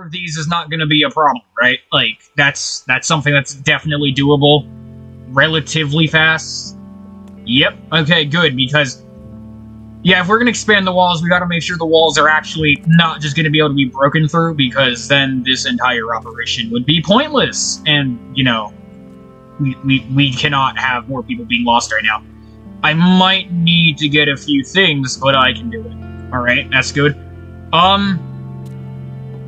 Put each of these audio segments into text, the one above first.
of these is not going to be a problem, right? Like that's that's something that's definitely doable, relatively fast. Yep. Okay, good because yeah, if we're gonna expand the walls, we gotta make sure the walls are actually not just gonna be able to be broken through, because then this entire operation would be pointless. And, you know, we, we, we cannot have more people being lost right now. I might need to get a few things, but I can do it. Alright, that's good. Um,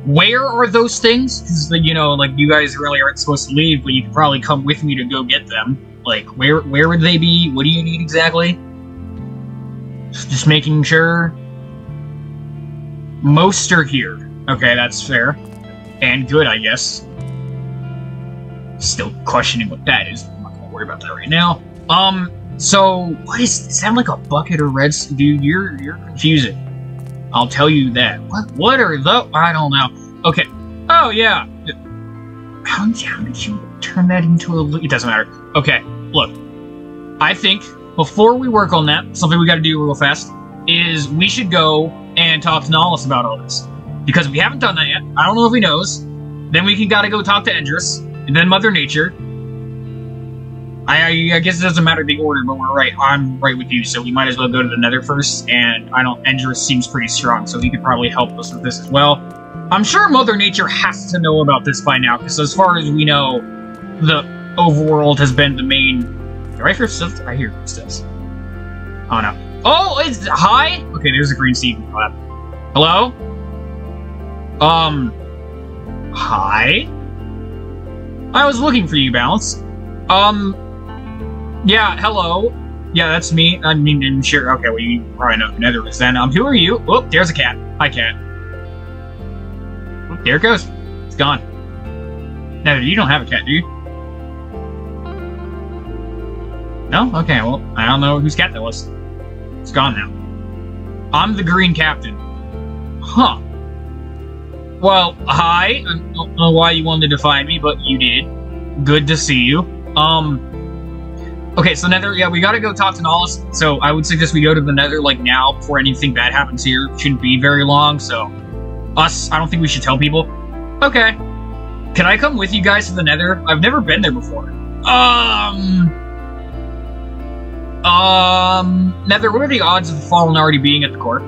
where are those things? Because, you know, like, you guys really aren't supposed to leave, but you could probably come with me to go get them. Like, where, where would they be? What do you need exactly? Just making sure. Most are here. Okay, that's fair. And good, I guess. Still questioning what that is. I'm not gonna worry about that right now. Um, so what is sound like a bucket of reds? Dude, you're you're confusing. I'll tell you that. What what are the I don't know. Okay. Oh yeah. How, how did you turn that into a it doesn't matter. Okay, look. I think before we work on that, something we got to do real fast is we should go and talk to Nollis about all this. Because we haven't done that yet. I don't know if he knows. Then we can gotta go talk to Endress, and then Mother Nature. I, I, guess it doesn't matter the order, but we're right. I'm right with you, so we might as well go to the Nether first. And I don't. Endress seems pretty strong, so he could probably help us with this as well. I'm sure Mother Nature has to know about this by now, because as far as we know, the overworld has been the main I hear stuff? I hear footsteps. Oh no. Oh, it's hi. Okay, there's a green seed. Hello. Um. Hi. I was looking for you, Balance. Um. Yeah. Hello. Yeah, that's me. I mean, sure. Okay, well, you probably know who Nether is then. Um, who are you? Oh, there's a cat. Hi, cat. Oh, there it goes. It's gone. Nether, you don't have a cat, do you? No? Okay, well, I don't know whose cat that was. It's gone now. I'm the green captain. Huh. Well, hi. I don't know why you wanted to find me, but you did. Good to see you. Um, okay, so Nether, yeah, we gotta go talk to Nollis. So I would suggest we go to the Nether, like, now, before anything bad happens here. Shouldn't be very long, so... Us, I don't think we should tell people. Okay. Can I come with you guys to the Nether? I've never been there before. Um... Um, Nether, what are the odds of the Fallen already being at the core?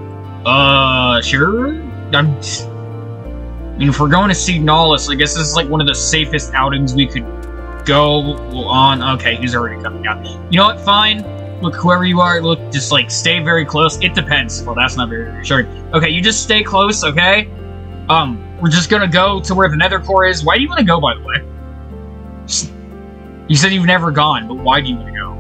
Uh, sure. I'm. I mean, if we're going to see Nollis, I guess this is like one of the safest outings we could go on. Okay, he's already coming out. You know what? Fine. Look, whoever you are, look, just like stay very close. It depends. Well, that's not very reassuring. Okay, you just stay close, okay? Um, we're just gonna go to where the Nether core is. Why do you want to go, by the way? You said you've never gone, but why do you want to go?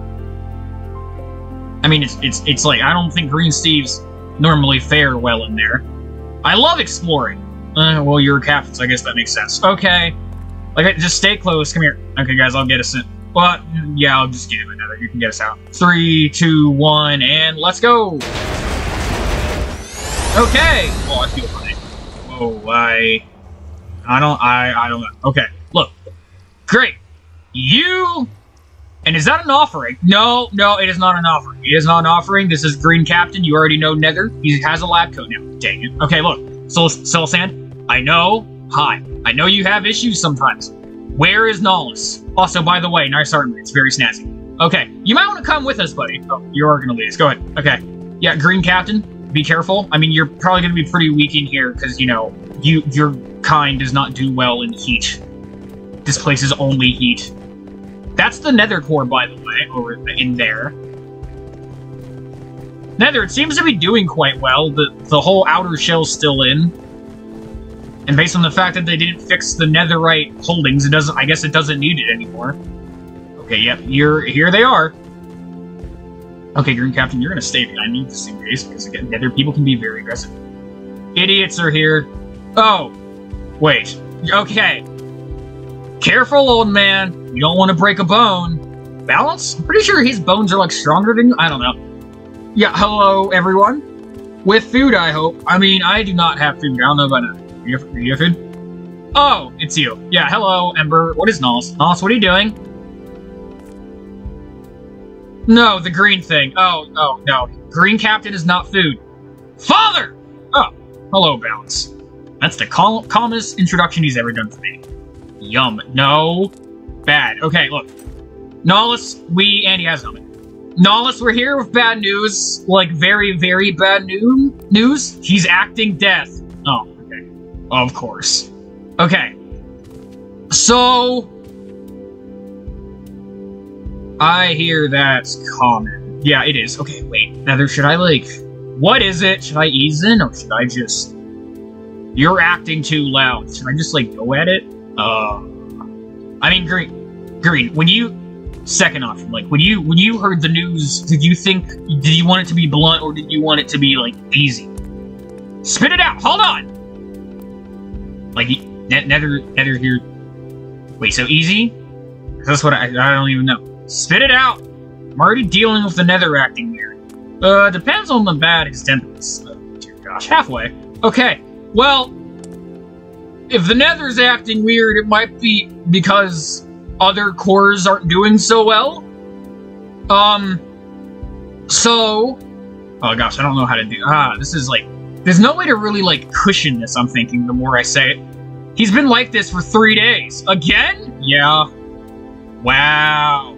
I mean, it's it's it's like I don't think Green Steves normally fare well in there. I love exploring. Uh, well, you're a captain, so I guess that makes sense. Okay, like just stay close. Come here. Okay, guys, I'll get us in. Well, yeah, I'll just get him another. You can get us out. Three, two, one, and let's go. Okay. Oh, I feel funny. Whoa, I, I don't, I, I don't know. Okay, look, great. You and is that an offering? No, no, it is not an offering. It is not an offering. This is Green Captain. You already know Nether. He has a lab coat now. Dang it. Okay, look. Soul, Soul Sand, I know. Hi. I know you have issues sometimes. Where is Nollis? Also, by the way, nice armor. It's very snazzy. Okay, you might want to come with us, buddy. Oh, you are going to lead us. Go ahead. Okay. Yeah, Green Captain, be careful. I mean, you're probably going to be pretty weak in here because, you know, you your kind does not do well in heat. This place is only heat. That's the nether core, by the way, over in there. Nether, it seems to be doing quite well. The, the whole outer shell's still in. And based on the fact that they didn't fix the netherite holdings, it doesn't. I guess it doesn't need it anymore. Okay, yep, here, here they are. Okay, Green Captain, you're gonna stay behind me just in case, because again, nether people can be very aggressive. Idiots are here. Oh, wait. Okay. Careful, old man. You don't want to break a bone. Balance? I'm pretty sure his bones are like stronger than you. I don't know. Yeah, hello everyone. With food, I hope. I mean, I do not have food. I don't know about that. You food? Oh, it's you. Yeah, hello, Ember. What is Nos? Nos, what are you doing? No, the green thing. Oh, oh, no. Green captain is not food. Father! Oh, hello, Balance. That's the cal calmest introduction he's ever done to me. Yum. No. Bad. Okay, look. Nahlis, we, and he has helmet. Nahlis, we're here with bad news. Like, very, very bad new news. He's acting death. Oh. Of course. Okay. So... I hear that's common. Yeah, it is. Okay, wait. Nether, should I, like... What is it? Should I ease in, or should I just... You're acting too loud. Should I just, like, go at it? Uh... I mean, Green... Green, when you... Second option, like, when you when you heard the news, did you think... Did you want it to be blunt, or did you want it to be, like, easy? Spit it out! Hold on! Like, Nether... Nether here... Wait, so easy? That's what I... I don't even know. Spit it out! I'm already dealing with the nether acting weird. Uh, depends on the bad extent of gosh, halfway. Okay, well, if the nether's acting weird, it might be because other cores aren't doing so well. Um, so... Oh gosh, I don't know how to do... Ah, this is like... There's no way to really, like, cushion this, I'm thinking, the more I say it. He's been like this for three days. Again? Yeah. Wow.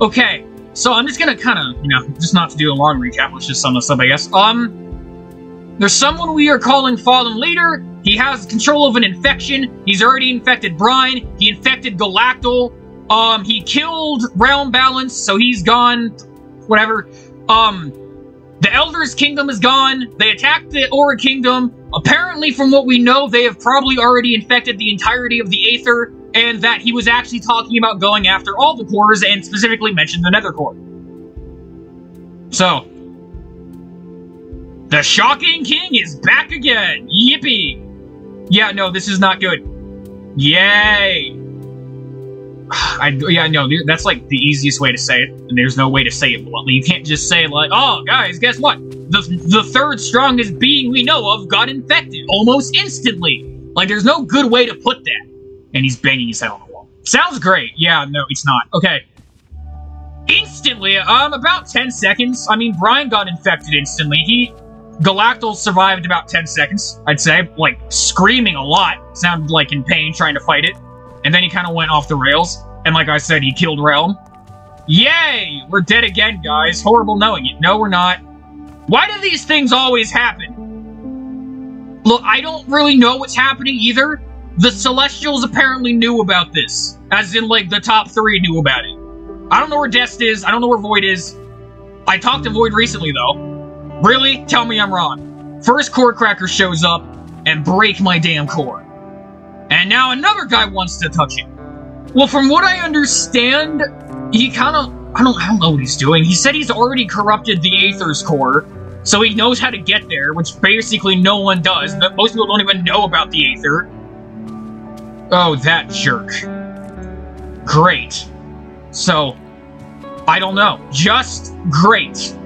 Okay, so I'm just gonna kind of, you know, just not to do a long recap, let's just sum this up, I guess. Um, there's someone we are calling Fallen Leader. He has control of an infection. He's already infected Brine. He infected Galactal. Um, he killed Realm Balance, so he's gone. Whatever. Um, the Elder's Kingdom is gone. They attacked the Aura Kingdom. Apparently, from what we know, they have probably already infected the entirety of the Aether and that he was actually talking about going after all the cores and specifically mentioned the nether core. So, the Shocking King is back again! Yippee! Yeah, no, this is not good. Yay! I, yeah, no, that's like the easiest way to say it, and there's no way to say it bluntly. You can't just say like, oh, guys, guess what? The, the third strongest being we know of got infected almost instantly. Like, there's no good way to put that and he's banging his head on the wall. Sounds great. Yeah, no, it's not. Okay. Instantly, um, about 10 seconds. I mean, Brian got infected instantly. He, Galactal survived about 10 seconds, I'd say. Like, screaming a lot. Sounded like in pain trying to fight it. And then he kind of went off the rails. And like I said, he killed Realm. Yay! We're dead again, guys. Horrible knowing it. No, we're not. Why do these things always happen? Look, I don't really know what's happening either, the Celestials apparently knew about this. As in, like, the top three knew about it. I don't know where Dest is. I don't know where Void is. I talked to Void recently, though. Really? Tell me I'm wrong. First Core Cracker shows up and break my damn core. And now another guy wants to touch it. Well, from what I understand, he kind of... I don't, I don't know what he's doing. He said he's already corrupted the Aether's core, so he knows how to get there, which basically no one does. Most people don't even know about the Aether. Oh, that jerk. Great. So, I don't know. Just great.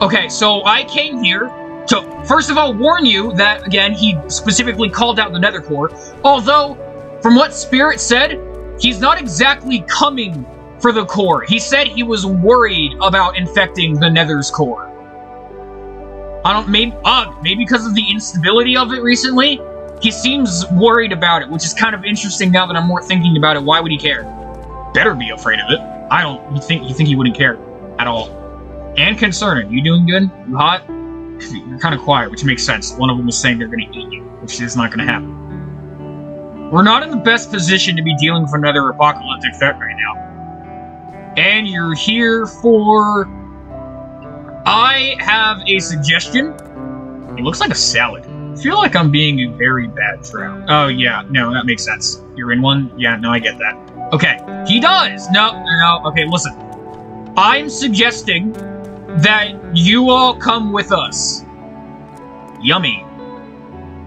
Okay, so I came here to, first of all, warn you that, again, he specifically called out the Nether Core. Although, from what Spirit said, he's not exactly coming for the core. He said he was worried about infecting the Nether's core. I don't, maybe, uh, maybe because of the instability of it recently? He seems worried about it, which is kind of interesting now that I'm more thinking about it. Why would he care? Better be afraid of it. I don't. You think you think he wouldn't care at all? And concerned. You doing good? You hot? You're kind of quiet, which makes sense. One of them was saying they're going to eat you, which is not going to happen. We're not in the best position to be dealing with another apocalyptic threat right now. And you're here for... I have a suggestion. It looks like a salad. I feel like I'm being a very bad trout. Oh, yeah. No, that makes sense. You're in one? Yeah, no, I get that. Okay. He does! No, no, okay, listen. I'm suggesting that you all come with us. Yummy.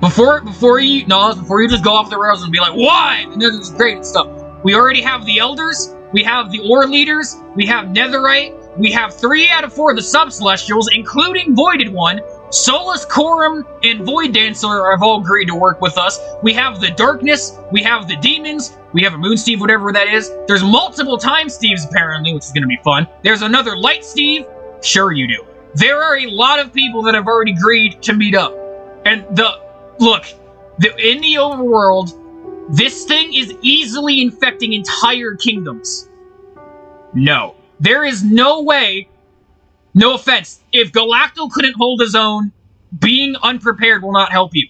Before before you no, before you just go off the rails and be like, why? And is great and stuff. We already have the elders, we have the ore leaders, we have netherite, we have three out of four of the sub celestials, including voided one, Solus Corum and Void Dancer have all agreed to work with us. We have the Darkness, we have the Demons, we have a Moon Steve, whatever that is. There's multiple Time Steves, apparently, which is going to be fun. There's another Light Steve. Sure you do. There are a lot of people that have already agreed to meet up. And the... Look, the, in the overworld, this thing is easily infecting entire kingdoms. No. There is no way no offense, if Galacto couldn't hold his own, being unprepared will not help you.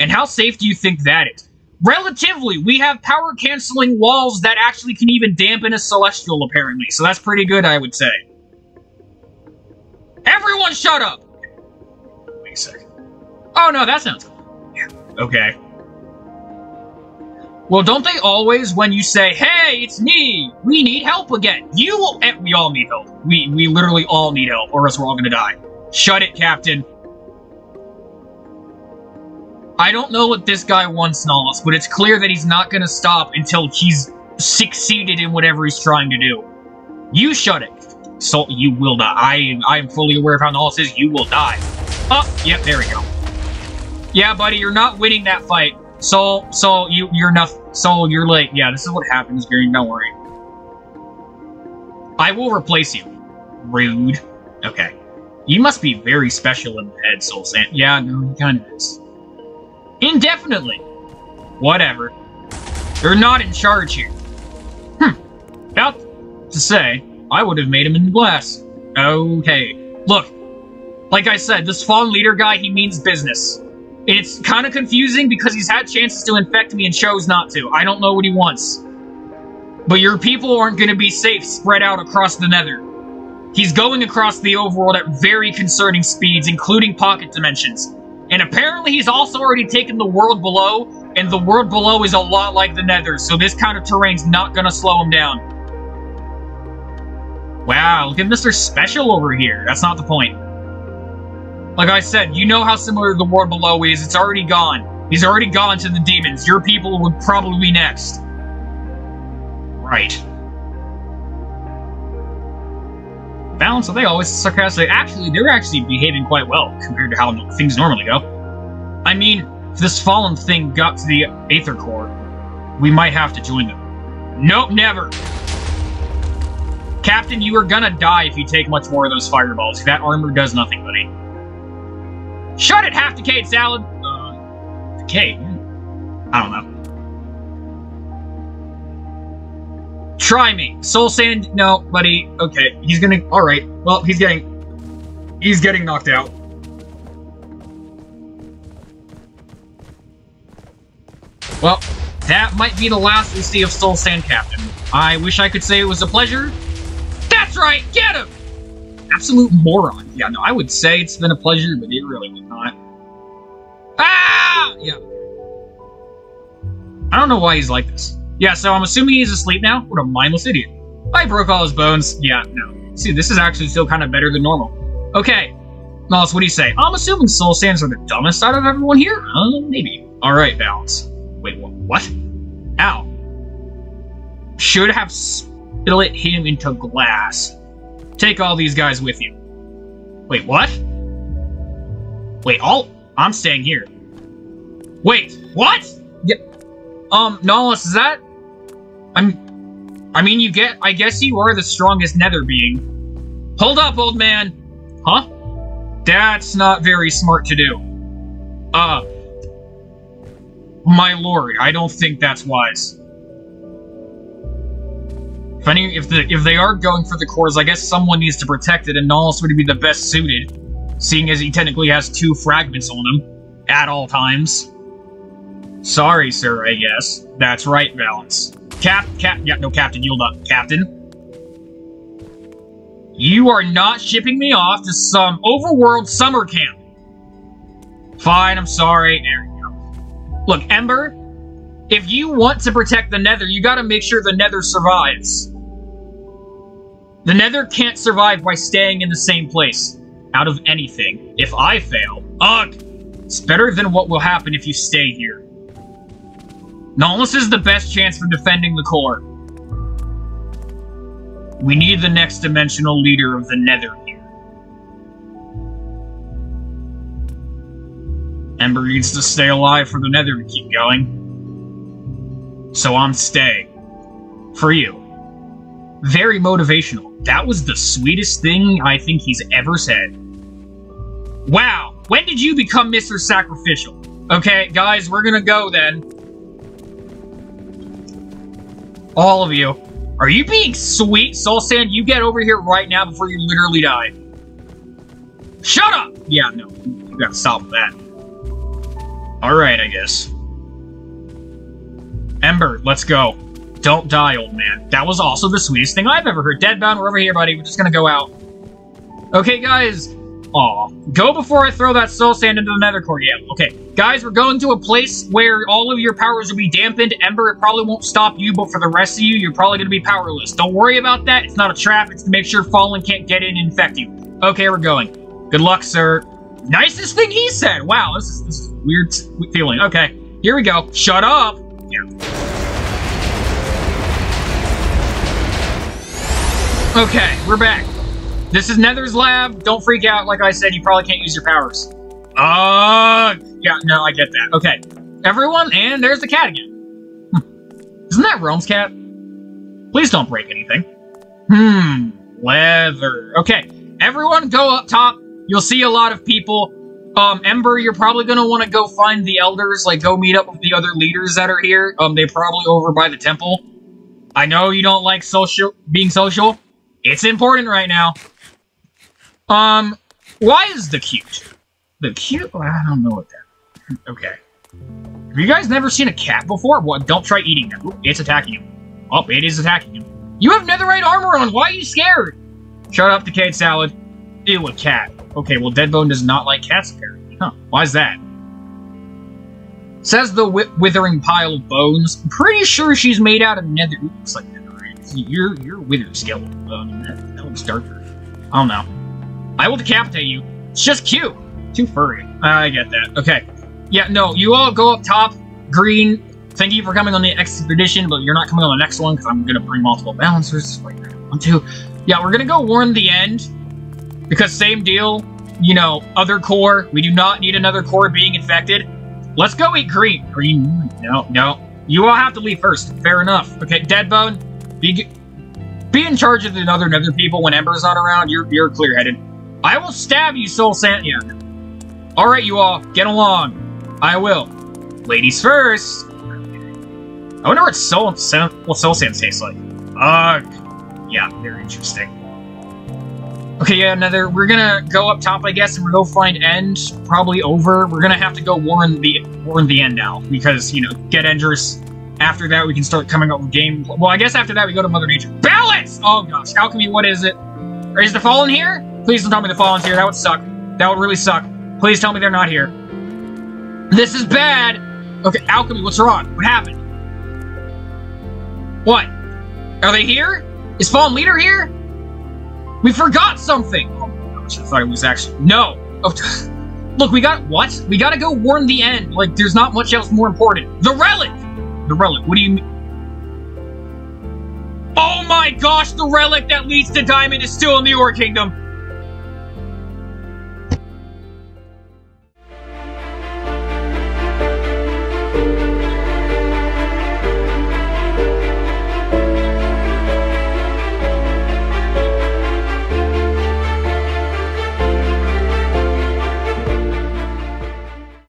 And how safe do you think that is? Relatively, we have power canceling walls that actually can even dampen a celestial, apparently. So that's pretty good, I would say. Everyone shut up! Wait a second. Oh no, that sounds cool. Yeah. Okay. Well, don't they always, when you say, hey, it's me, we need help again, you will, eh, we all need help. We, we literally all need help, or else we're all gonna die. Shut it, Captain. I don't know what this guy wants, Nolus, but it's clear that he's not gonna stop until he's succeeded in whatever he's trying to do. You shut it. So, you will die. I, I am fully aware of how Nolus is. You will die. Oh, yep, there we go. Yeah, buddy, you're not winning that fight. So, so you, you're enough. So you're like, yeah, this is what happens, Gary. Don't worry. I will replace you. Rude. Okay. You must be very special in the head, Soul Sand. Yeah, no, he kind of is. Indefinitely. Whatever. You're not in charge here. Hmm. About to say, I would have made him in glass. Okay. Look, like I said, this fallen leader guy, he means business. It's kind of confusing because he's had chances to infect me and chose not to. I don't know what he wants. But your people aren't going to be safe spread out across the nether. He's going across the overworld at very concerning speeds, including pocket dimensions. And apparently he's also already taken the world below, and the world below is a lot like the nether, so this kind of terrain's not going to slow him down. Wow, look at Mr. Special over here. That's not the point. Like I said, you know how similar the world below is. It's already gone. He's already gone to the demons. Your people would probably be next. Right. Balance, are they always sarcastic? Actually, they're actually behaving quite well compared to how things normally go. I mean, if this fallen thing got to the Aether Core, we might have to join them. Nope, never! Captain, you are gonna die if you take much more of those fireballs. That armor does nothing, buddy. Shut it, half decayed salad. Uh, decayed? I don't know. Try me. Soul Sand, no, buddy. Okay, he's gonna, alright. Well, he's getting, he's getting knocked out. Well, that might be the last we see of Soul Sand Captain. I wish I could say it was a pleasure. That's right, get him! absolute moron. Yeah, no, I would say it's been a pleasure, but it really was not. Ah! Yeah. I don't know why he's like this. Yeah, so I'm assuming he's asleep now? What a mindless idiot. I broke all his bones. Yeah, no. See, this is actually still kind of better than normal. Okay. Nolus, what do you say? I'm assuming Soul Sands are the dumbest out of everyone here? Uh, maybe. Alright, Balance. Wait, what? what? Ow. Should have split him into glass. Take all these guys with you. Wait, what? Wait, all- I'm staying here. Wait, what? Yeah. Um, Nolus, is that... I'm... I mean, you get- I guess you are the strongest nether being. Hold up, old man! Huh? That's not very smart to do. Uh... My lord, I don't think that's wise. If any, if the if they are going for the cores, I guess someone needs to protect it, and Nolus would be the best suited, seeing as he technically has two fragments on him at all times. Sorry, sir. I guess that's right. Balance. Cap, cap. Yeah, no, Captain. yield up, Captain. You are not shipping me off to some overworld summer camp. Fine, I'm sorry. There you go. Look, Ember, if you want to protect the Nether, you gotta make sure the Nether survives. The Nether can't survive by staying in the same place. Out of anything. If I fail, ugh! It's better than what will happen if you stay here. Nolus is the best chance for defending the core. We need the next dimensional leader of the Nether here. Ember needs to stay alive for the Nether to keep going. So I'm staying. For you. Very motivational. That was the sweetest thing I think he's ever said. Wow, when did you become Mr. Sacrificial? Okay, guys, we're gonna go then. All of you. Are you being sweet, Soul Sand? You get over here right now before you literally die. Shut up! Yeah, no, you gotta stop that. Alright, I guess. Ember, let's go. Don't die, old man. That was also the sweetest thing I've ever heard. Deadbone, we're over here, buddy. We're just gonna go out. Okay, guys. Aw. Go before I throw that soul sand into the nether core. Yeah, okay. Guys, we're going to a place where all of your powers will be dampened. Ember, it probably won't stop you, but for the rest of you, you're probably to be powerless. Don't worry about that. It's not a trap. It's to make sure Fallen can't get in and infect you. Okay, we're going. Good luck, sir. Nicest thing he said. Wow, this is, this is weird feeling. Okay, here we go. Shut up. Yeah. Okay, we're back. This is Nether's lab. Don't freak out. Like I said, you probably can't use your powers. Uh, yeah, no, I get that. Okay. Everyone, and there's the cat again. Hmm. Isn't that Realm's cat? Please don't break anything. Hmm, leather. Okay, everyone go up top. You'll see a lot of people. Um, Ember, you're probably gonna want to go find the elders, like go meet up with the other leaders that are here. Um, they're probably over by the temple. I know you don't like social being social. It's important right now. Um, why is the cute? The cute? Well, I don't know what that. Okay. Have you guys never seen a cat before? What? Don't try eating them. It's attacking you. Oh, it is attacking you. You have netherite armor on. Why are you scared? Shut up, decayed salad. Ew, a cat. Okay, well, Deadbone does not like cats, apparently. Huh, why is that? Says the withering pile of bones. I'm pretty sure she's made out of nether. Looks like. You're, you're withered skeleton. Um, that, looks darker. I don't know. I will decapitate you. It's just cute. Too furry. I get that. Okay. Yeah, no, you all go up top. Green, thank you for coming on the expedition, but you're not coming on the next one because I'm going to bring multiple balancers. One, two. Yeah, we're going to go warn the end because same deal. You know, other core. We do not need another core being infected. Let's go eat green. Green. No, no. You all have to leave first. Fair enough. Okay, Deadbone, be, be in charge of the other nether people when Ember's not around. You're, you're clear-headed. I will stab you, Soul Sand. Yeah. Alright, you all, get along. I will. Ladies first. I wonder what Soul, Sand, what Soul Sand tastes like. Ugh. Yeah, very interesting. Okay, yeah, another. We're gonna go up top, I guess, and we're gonna find End. Probably over. We're gonna have to go warn the warn the End now because you know get dangerous. After that, we can start coming up with game. Well, I guess after that we go to Mother Nature. Balance. Oh gosh, Alchemy. What is it? Is the Fallen here? Please don't tell me the Fallen's here. That would suck. That would really suck. Please tell me they're not here. This is bad! Okay, Alchemy, what's wrong? What happened? What? Are they here? Is Fallen Leader here? We forgot something! Oh my gosh, I thought it was actually- No! Oh, look, we got- what? We gotta go warn the end. Like, there's not much else more important. The Relic! The Relic, what do you mean? Oh my gosh, the Relic that leads to Diamond is still in the Ore Kingdom!